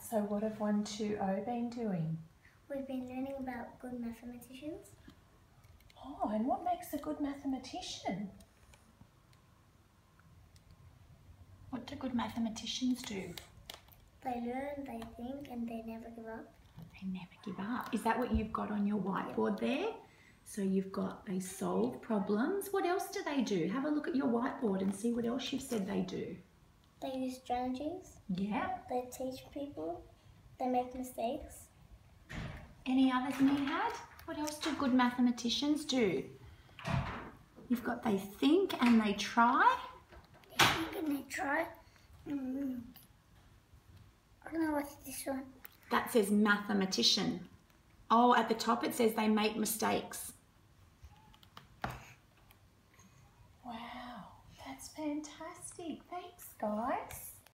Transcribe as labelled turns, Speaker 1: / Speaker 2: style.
Speaker 1: So what have 120 been doing?
Speaker 2: We've been learning about good mathematicians.
Speaker 1: Oh, and what makes a good mathematician?
Speaker 3: What do good mathematicians do?
Speaker 2: They learn, they think, and they never give up.
Speaker 3: They never give up. Is that what you've got on your whiteboard there? So you've got they solve problems. What else do they do? Have a look at your whiteboard and see what else you've said they do.
Speaker 2: They use strategies.
Speaker 3: Yeah.
Speaker 2: They teach people. They make mistakes.
Speaker 3: Any others, had? What else do good mathematicians do? You've got they think and they try.
Speaker 2: They think and they try. Mm. I don't know what's this one.
Speaker 3: That says mathematician. Oh, at the top it says they make mistakes.
Speaker 1: Fantastic. Thanks, guys.